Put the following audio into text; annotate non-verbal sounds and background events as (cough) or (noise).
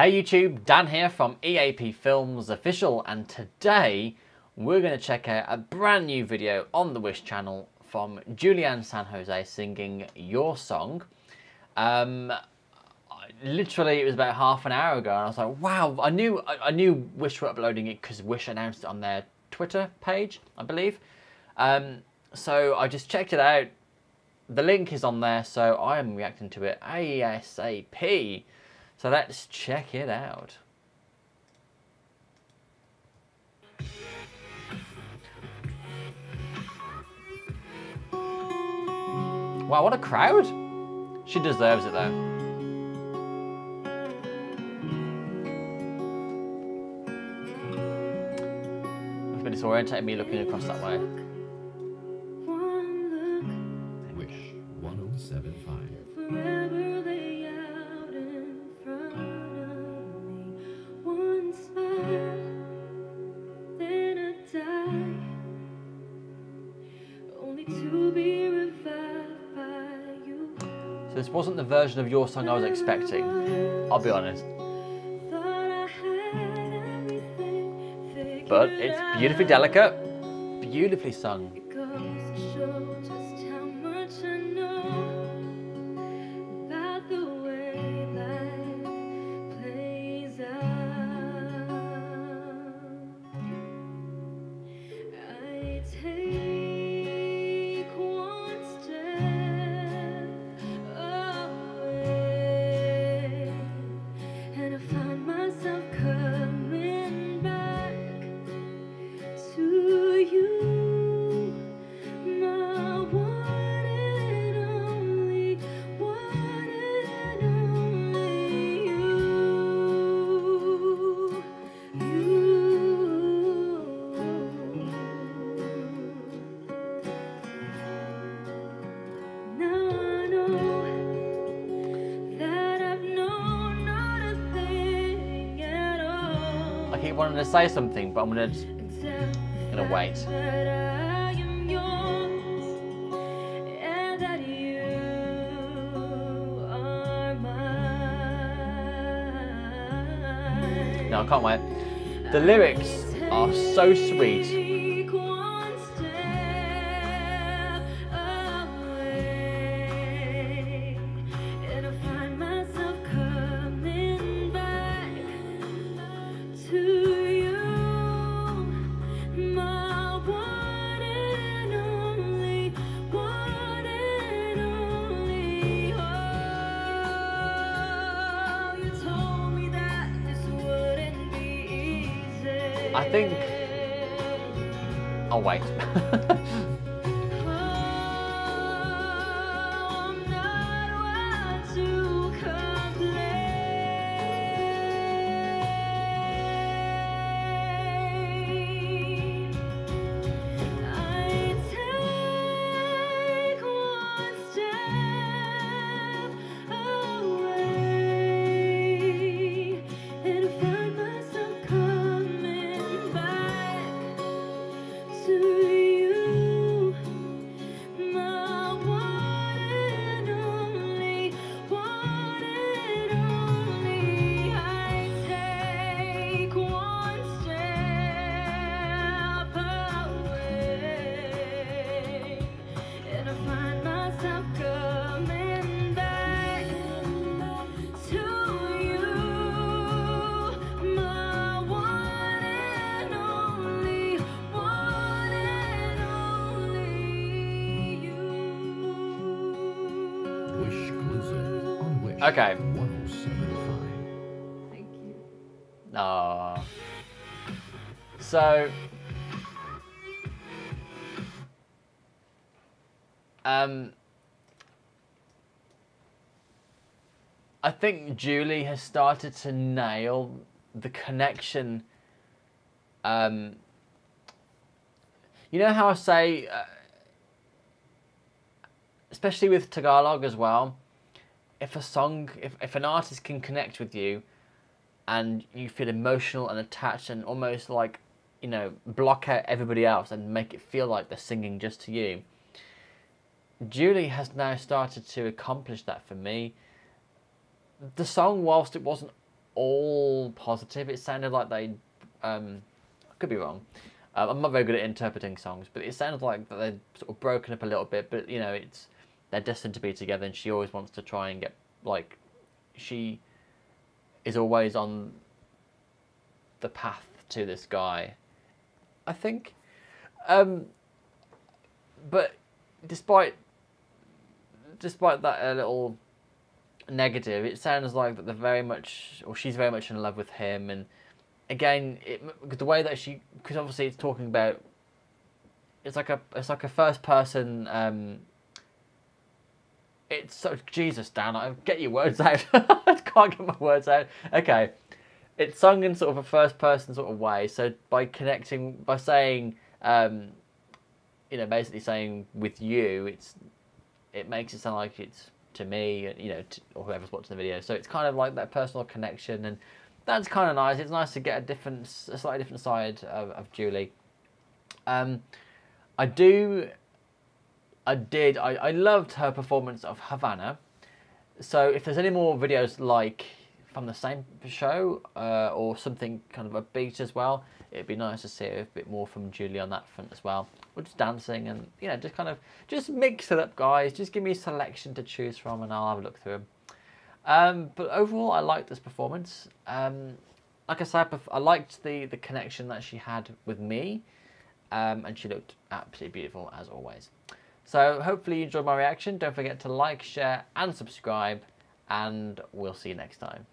Hey YouTube, Dan here from EAP Films Official and today we're going to check out a brand new video on the Wish channel from Julie Anne San Jose singing Your Song. Um, literally it was about half an hour ago and I was like wow I knew I, knew Wish were uploading it because Wish announced it on their Twitter page I believe. Um, so I just checked it out. The link is on there so I am reacting to it ASAP so let's check it out. Wow, what a crowd! She deserves it though. I've been disorientating me looking across that way. So this wasn't the version of your song I was expecting, I'll be honest. But it's beautifully delicate, beautifully sung. Wanting to say something, but I'm gonna gonna wait. No, I can't wait. The lyrics are so sweet. I think I'll wait. (laughs) Okay. Thank you. Aww. So, um, I think Julie has started to nail the connection. Um, you know how I say, uh, especially with Tagalog as well, if a song, if, if an artist can connect with you, and you feel emotional and attached and almost like you know block out everybody else and make it feel like they're singing just to you julie has now started to accomplish that for me the song whilst it wasn't all positive. It sounded like they, um, I could be wrong. Um, I'm not very good at interpreting songs, but it sounds like they're sort of broken up a little bit. But you know, it's they're destined to be together, and she always wants to try and get like, she is always on the path to this guy. I think, um, but despite despite that a little negative, it sounds like that they're very much, or she's very much in love with him, and again, it, the way that she, because obviously it's talking about, it's like a, it's like a first person. Um, it's so Jesus, Dan, I get your words (laughs) out. I can't get my words out. Okay, it's sung in sort of a first person sort of way. So by connecting, by saying, um, you know, basically saying with you, it's it makes it sound like it's to me, you know, to, or whoever's watching the video. So it's kind of like that personal connection, and that's kind of nice. It's nice to get a different, a slightly different side of, of Julie. Um, I do, I did, I, I loved her performance of Havana. So if there's any more videos like from the same show uh, or something kind of a beat as well, it'd be nice to see a bit more from Julie on that front as well. Or just dancing and, you know, just kind of, just mix it up, guys. Just give me a selection to choose from and I'll have a look through them. Um, but overall, I liked this performance. Um, like I said, I liked the, the connection that she had with me. Um, and she looked absolutely beautiful as always. So hopefully you enjoyed my reaction. Don't forget to like, share and subscribe. And we'll see you next time.